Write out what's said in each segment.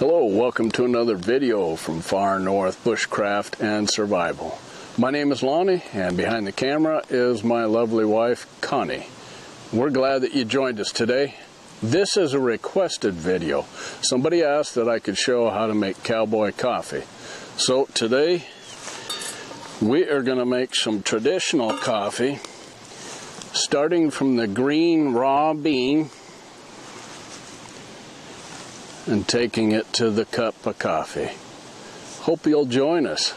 Hello, welcome to another video from Far North Bushcraft and Survival. My name is Lonnie, and behind the camera is my lovely wife, Connie. We're glad that you joined us today. This is a requested video. Somebody asked that I could show how to make cowboy coffee. So today, we are going to make some traditional coffee, starting from the green raw bean and taking it to the cup of coffee. Hope you'll join us.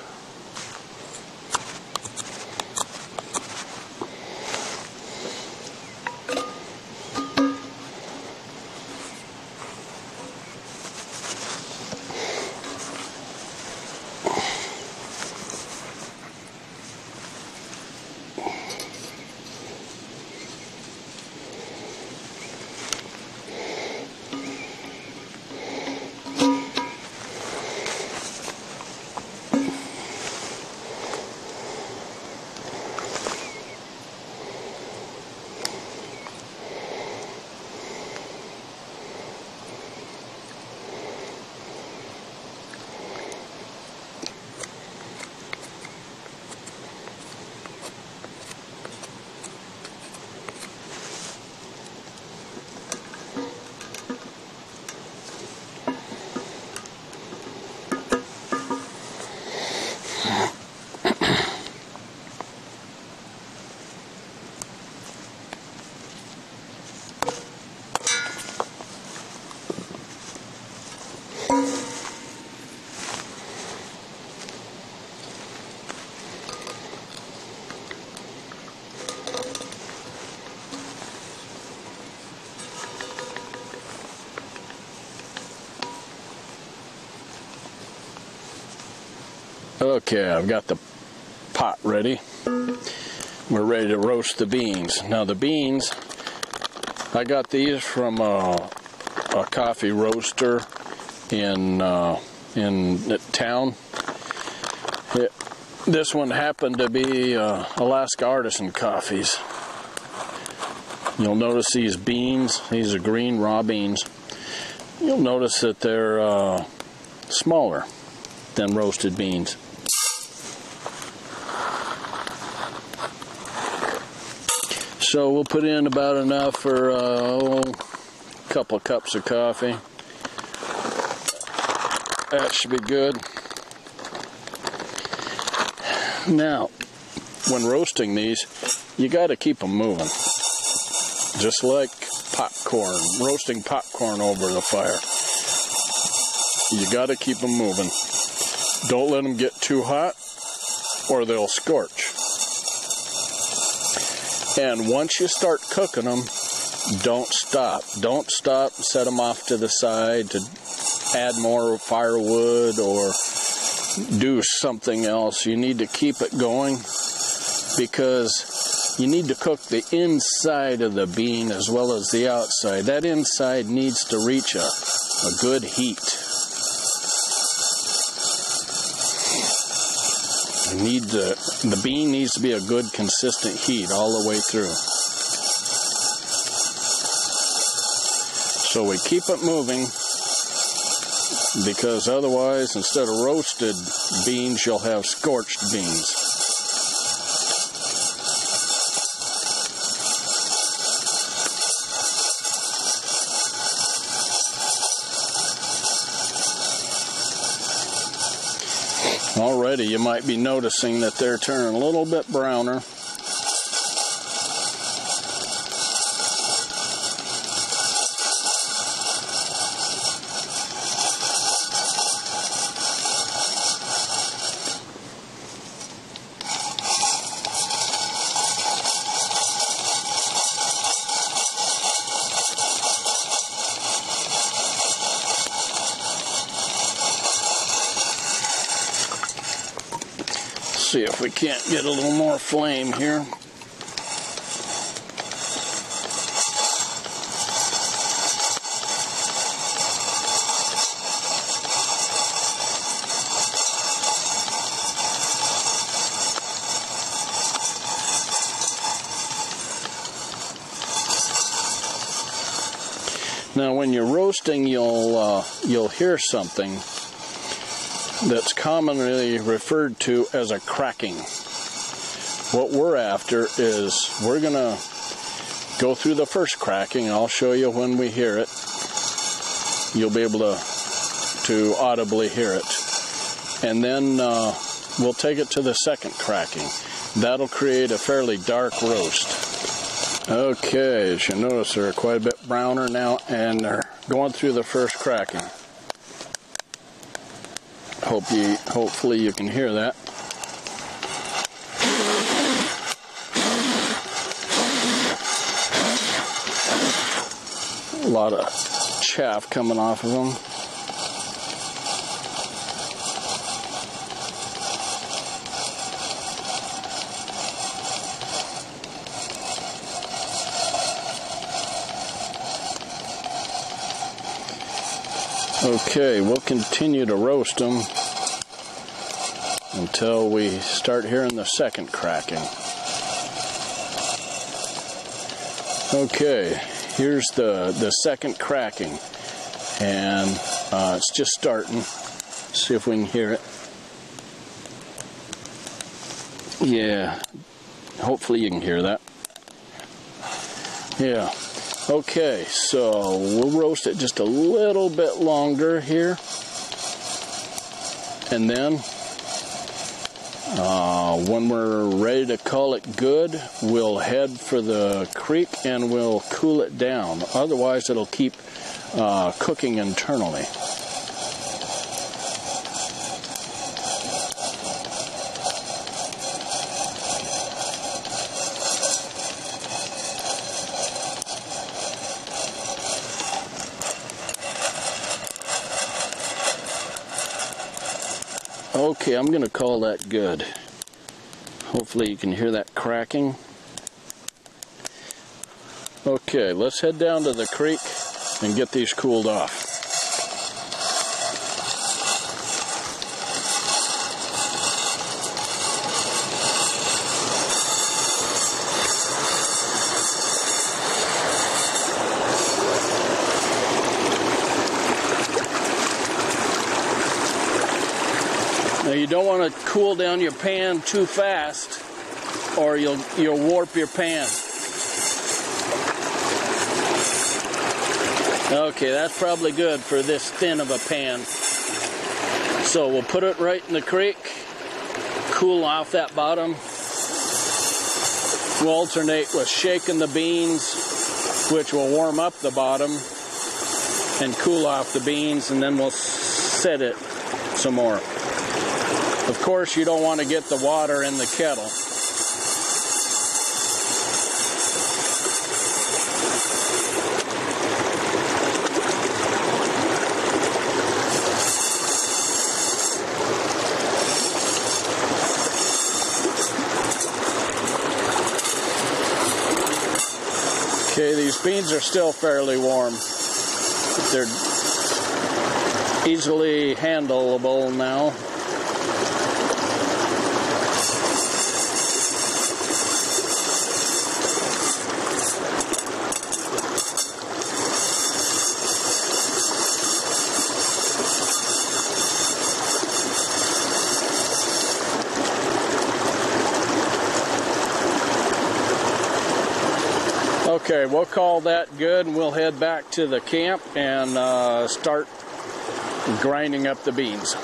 Okay, I've got the pot ready. We're ready to roast the beans. Now the beans, I got these from a, a coffee roaster in uh, in town. It, this one happened to be uh, Alaska Artisan Coffees. You'll notice these beans, these are green raw beans. You'll notice that they're uh, smaller than roasted beans. So we'll put in about enough for uh, oh, a couple of cups of coffee. That should be good. Now, when roasting these, you got to keep them moving. Just like popcorn, roasting popcorn over the fire. You got to keep them moving. Don't let them get too hot or they'll scorch. And once you start cooking them, don't stop. Don't stop. Set them off to the side to add more firewood or do something else. You need to keep it going because you need to cook the inside of the bean as well as the outside. That inside needs to reach a, a good heat. Need the the bean needs to be a good consistent heat all the way through. So we keep it moving because otherwise instead of roasted beans you'll have scorched beans. Already you might be noticing that they're turning a little bit browner. get a little more flame here. Now, when you're roasting, you'll uh, you'll hear something that's commonly referred to as a cracking. What we're after is we're gonna go through the first cracking. I'll show you when we hear it. You'll be able to to audibly hear it, and then uh, we'll take it to the second cracking. That'll create a fairly dark roast. Okay, as you notice, they're quite a bit browner now, and they're going through the first cracking. Hope you, hopefully, you can hear that. Lot of chaff coming off of them. Okay, we'll continue to roast them until we start hearing the second cracking. Okay, here's the, the second cracking, and uh, it's just starting. See if we can hear it. Yeah, hopefully you can hear that. Yeah. Okay, so we'll roast it just a little bit longer here. And then, uh, when we're ready to call it good, we'll head for the creek and we'll cool it down. Otherwise, it'll keep uh, cooking internally. Okay, I'm going to call that good. Hopefully you can hear that cracking. Okay, let's head down to the creek and get these cooled off. Now you don't want to cool down your pan too fast or you'll you'll warp your pan. Okay, that's probably good for this thin of a pan. So we'll put it right in the creek, cool off that bottom. We'll alternate with shaking the beans, which will warm up the bottom and cool off the beans, and then we'll set it some more. Of course, you don't want to get the water in the kettle. Okay, these beans are still fairly warm. They're easily handleable now. Okay, we'll call that good and we'll head back to the camp and uh, start grinding up the beans.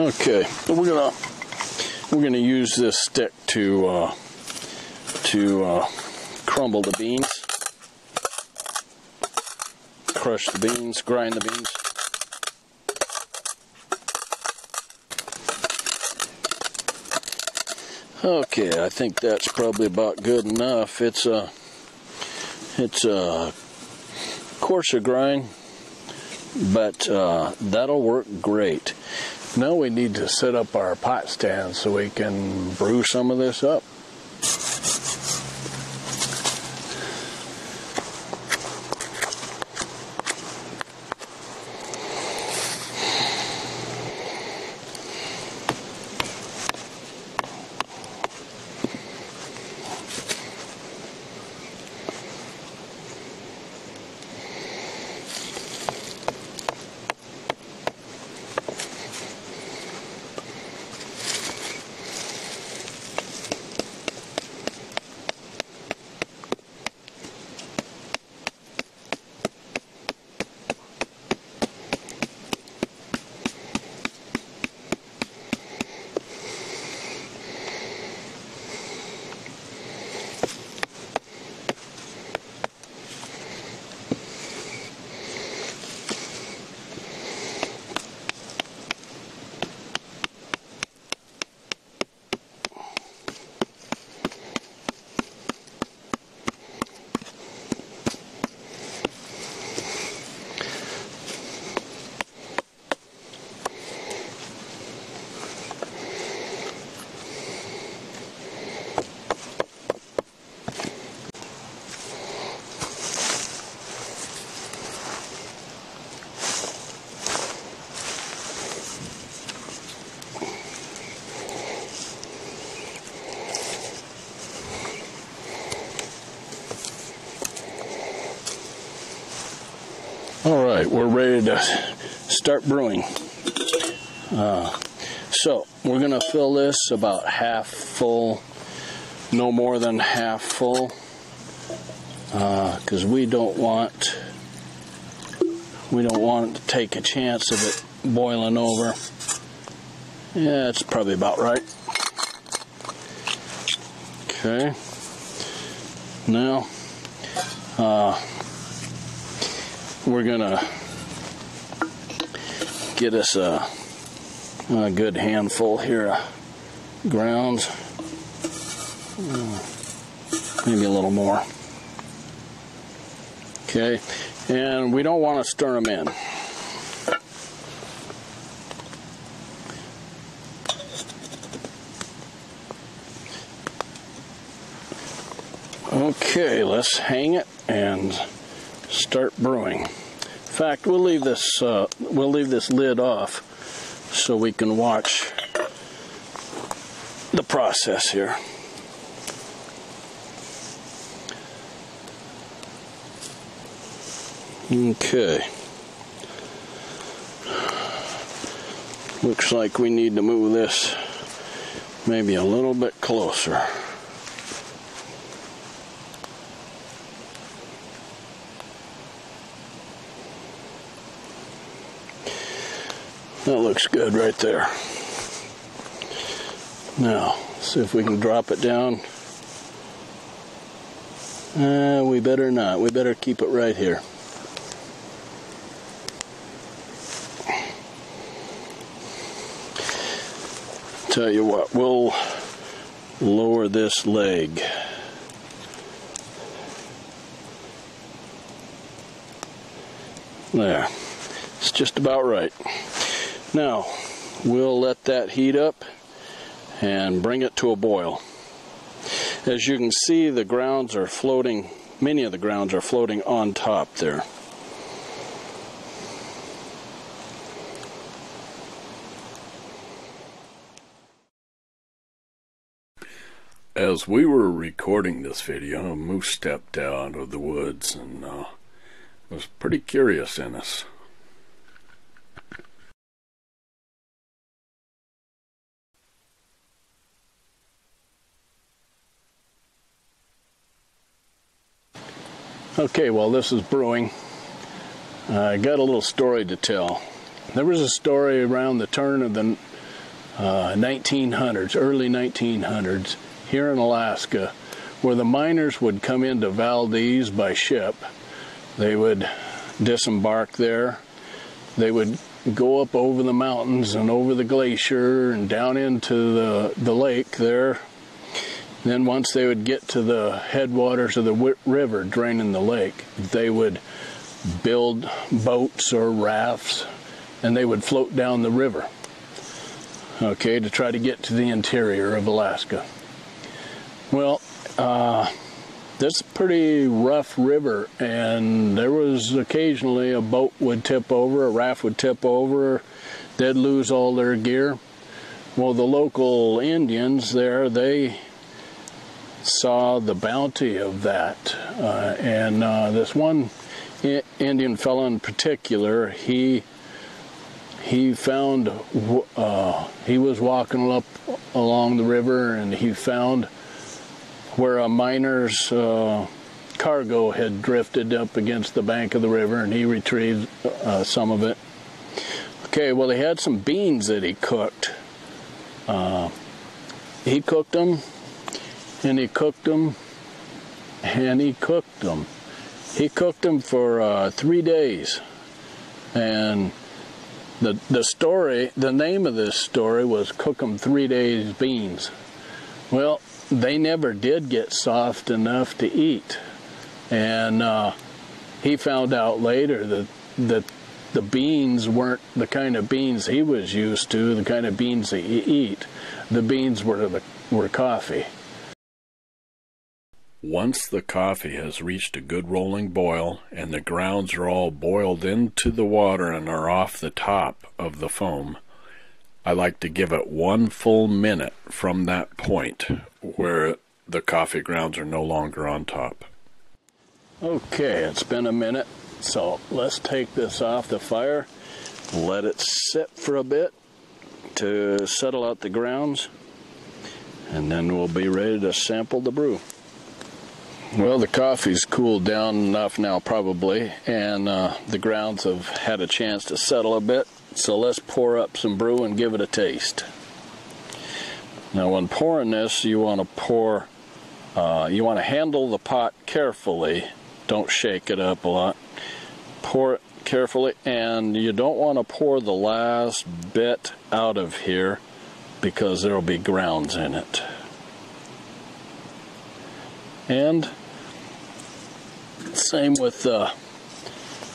Okay, we're gonna we're gonna use this stick to uh, to uh, crumble the beans, crush the beans, grind the beans. Okay, I think that's probably about good enough. It's a it's a coarser grind, but uh, that'll work great. Now we need to set up our pot stand so we can brew some of this up. All right, we're ready to start brewing. Uh, so we're going to fill this about half full, no more than half full, because uh, we don't want we don't want to take a chance of it boiling over. Yeah, it's probably about right. Okay. Now, uh, we're gonna get us a, a good handful here of grounds, uh, maybe a little more. Okay, and we don't want to stir them in. Okay, let's hang it and start brewing. In fact, we'll leave this uh, we'll leave this lid off so we can watch the process here. Okay. Looks like we need to move this maybe a little bit closer. That looks good right there. Now, see if we can drop it down. Uh, we better not. We better keep it right here. Tell you what, we'll lower this leg. There. It's just about right. Now, we'll let that heat up and bring it to a boil. As you can see, the grounds are floating, many of the grounds are floating on top there. As we were recording this video, a moose stepped out of the woods and uh, was pretty curious in us. Okay, well, this is brewing. I got a little story to tell. There was a story around the turn of the uh, 1900s, early 1900s, here in Alaska, where the miners would come into Valdez by ship. They would disembark there. They would go up over the mountains and over the glacier and down into the, the lake there then once they would get to the headwaters of the river draining the lake, they would build boats or rafts and they would float down the river. okay, to try to get to the interior of Alaska. Well, uh, this a pretty rough river, and there was occasionally a boat would tip over, a raft would tip over, they'd lose all their gear. Well, the local Indians there, they saw the bounty of that. Uh, and uh, this one Indian fellow in particular, he he found uh, he was walking up along the river and he found where a miner's uh, cargo had drifted up against the bank of the river and he retrieved uh, some of it. Okay, well, he had some beans that he cooked. Uh, he cooked them and he cooked them and he cooked them. He cooked them for uh, three days. And the, the story, the name of this story was Cook 'em Three Days Beans. Well, they never did get soft enough to eat. And uh, he found out later that, that the beans weren't the kind of beans he was used to, the kind of beans that you eat. The beans were, the, were coffee. Once the coffee has reached a good rolling boil and the grounds are all boiled into the water and are off the top of the foam, I like to give it one full minute from that point where the coffee grounds are no longer on top. Okay, it's been a minute, so let's take this off the fire, let it sit for a bit to settle out the grounds, and then we'll be ready to sample the brew. Well, the coffee's cooled down enough now, probably, and uh, the grounds have had a chance to settle a bit. So let's pour up some brew and give it a taste. Now, when pouring this, you want to pour, uh, you want to handle the pot carefully. Don't shake it up a lot. Pour it carefully, and you don't want to pour the last bit out of here because there will be grounds in it. And same with uh,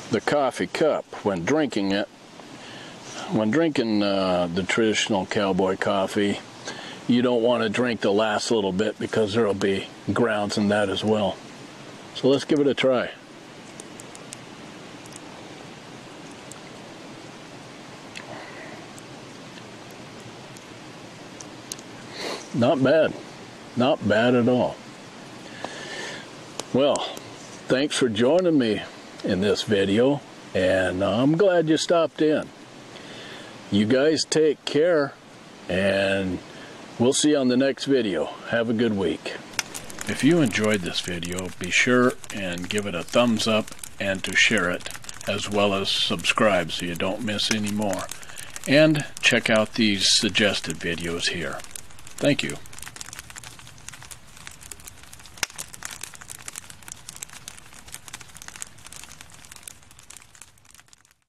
the coffee cup. When drinking it, when drinking uh, the traditional cowboy coffee, you don't want to drink the last little bit because there will be grounds in that as well. So let's give it a try. Not bad. Not bad at all. Thanks for joining me in this video, and I'm glad you stopped in. You guys take care, and we'll see you on the next video. Have a good week. If you enjoyed this video, be sure and give it a thumbs up and to share it, as well as subscribe so you don't miss any more. And check out these suggested videos here. Thank you.